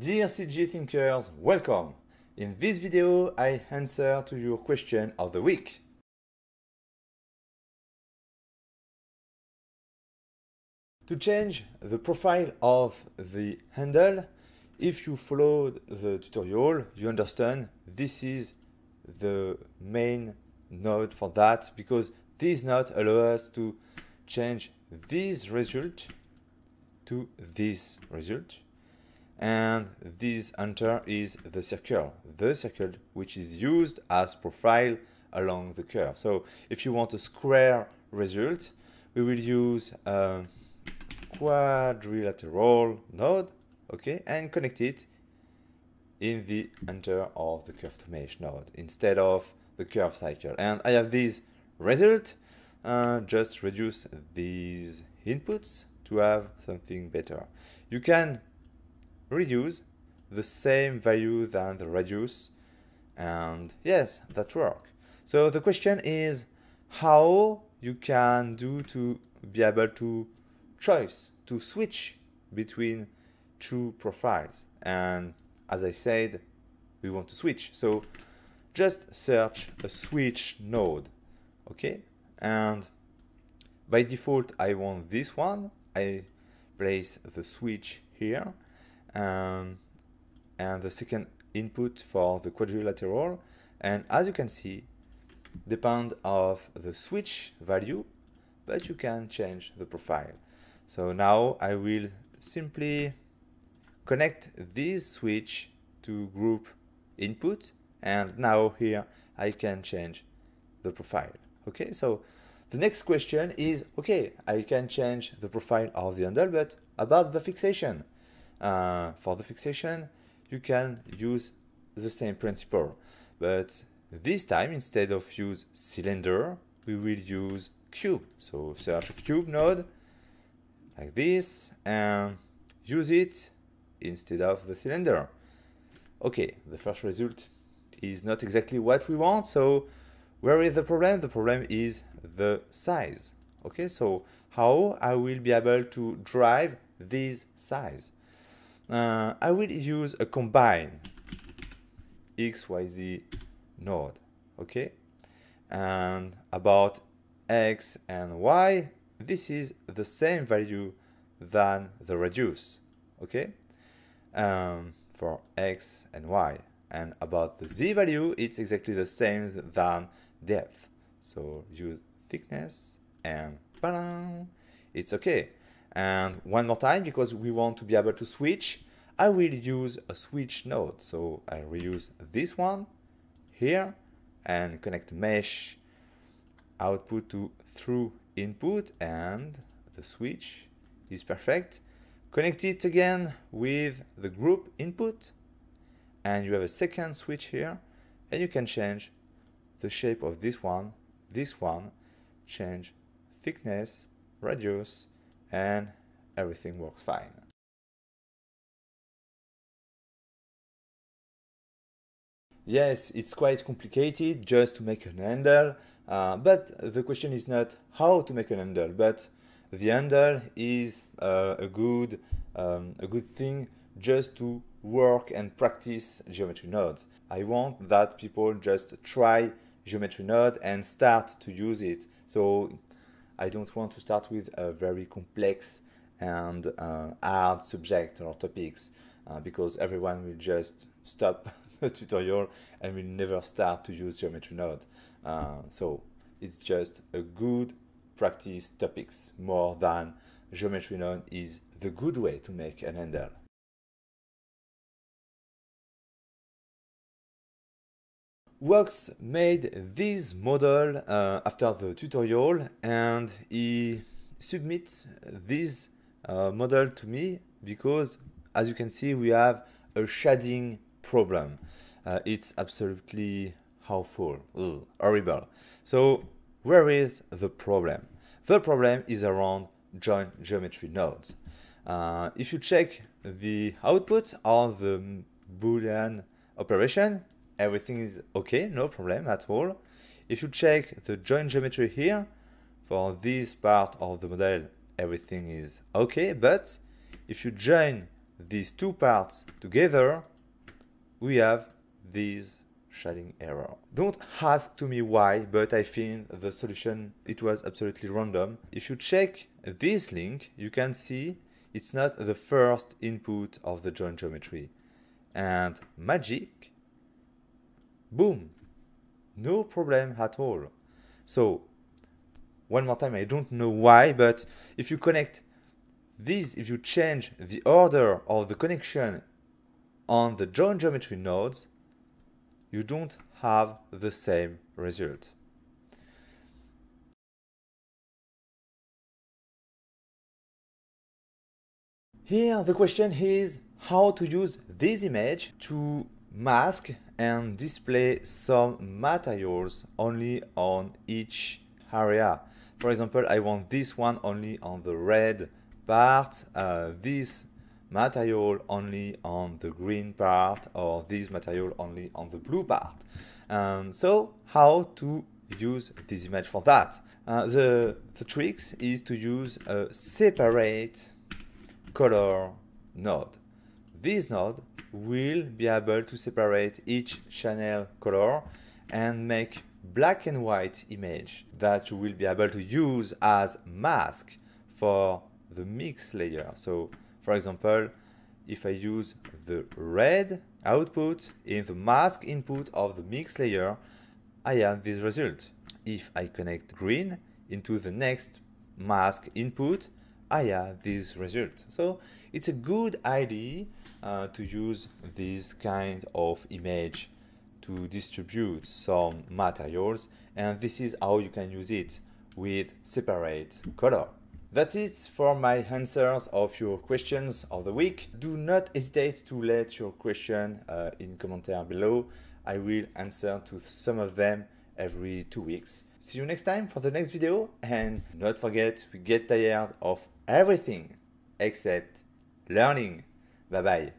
Dear CG thinkers, welcome! In this video, I answer to your question of the week. To change the profile of the handle, if you followed the tutorial, you understand this is the main node for that because this node allows us to change this result to this result and this enter is the circle, the circle which is used as profile along the curve. So if you want a square result, we will use a quadrilateral node, okay, and connect it in the enter of the curve to mesh node instead of the curve circle. And I have this result, uh, just reduce these inputs to have something better. You can reduce the same value than the radius and yes that work. So the question is how you can do to be able to choice to switch between two profiles. And as I said we want to switch. So just search a switch node okay? And by default I want this one. I place the switch here um, and the second input for the quadrilateral. And as you can see depend of the switch value but you can change the profile. So now I will simply connect this switch to group input and now here I can change the profile. Okay so the next question is okay I can change the profile of the handle but about the fixation uh, for the fixation, you can use the same principle. But this time, instead of use cylinder, we will use cube. So search cube node like this and use it instead of the cylinder. Okay, the first result is not exactly what we want. So where is the problem? The problem is the size. Okay, so how I will be able to drive this size? Uh, I will use a combine XYZ node, okay? And about X and Y, this is the same value than the reduce, okay? Um, for X and Y. And about the Z value, it's exactly the same than depth. So use thickness and it's okay. And one more time, because we want to be able to switch, I will use a switch node. So I reuse this one here and connect mesh output to through input and the switch is perfect. Connect it again with the group input and you have a second switch here and you can change the shape of this one, this one, change thickness, radius, and everything works fine. Yes, it's quite complicated just to make an handle, uh, but the question is not how to make an handle, but the handle is uh, a good um, a good thing just to work and practice geometry nodes. I want that people just try geometry node and start to use it. So I don't want to start with a very complex and uh, hard subject or topics uh, because everyone will just stop the tutorial and will never start to use geometry node. Uh, so it's just a good practice topics more than geometry node is the good way to make an handle. Wox made this model uh, after the tutorial and he submit this uh, model to me because as you can see we have a shading problem. Uh, it's absolutely awful, Ugh, horrible. So where is the problem? The problem is around join geometry nodes. Uh, if you check the output of the boolean operation everything is okay, no problem at all. If you check the join geometry here, for this part of the model, everything is okay, but if you join these two parts together, we have this shading error. Don't ask to me why, but I think the solution, it was absolutely random. If you check this link, you can see it's not the first input of the join geometry. And magic, boom, no problem at all. So, one more time, I don't know why, but if you connect this, if you change the order of the connection on the join geometry nodes, you don't have the same result. Here the question is how to use this image to mask and display some materials only on each area. For example, I want this one only on the red part, uh, this material only on the green part or this material only on the blue part. Um, so how to use this image for that? Uh, the, the tricks is to use a separate color node. This node will be able to separate each channel color and make black and white image that you will be able to use as mask for the mix layer. So for example, if I use the red output in the mask input of the mix layer, I have this result. If I connect green into the next mask input, I have this result. So it's a good idea uh, to use this kind of image to distribute some materials and this is how you can use it with separate color. That's it for my answers of your questions of the week. Do not hesitate to let your question uh, in commentaire below. I will answer to some of them every two weeks. See you next time for the next video and not forget we get tired of everything except learning. Bye bye.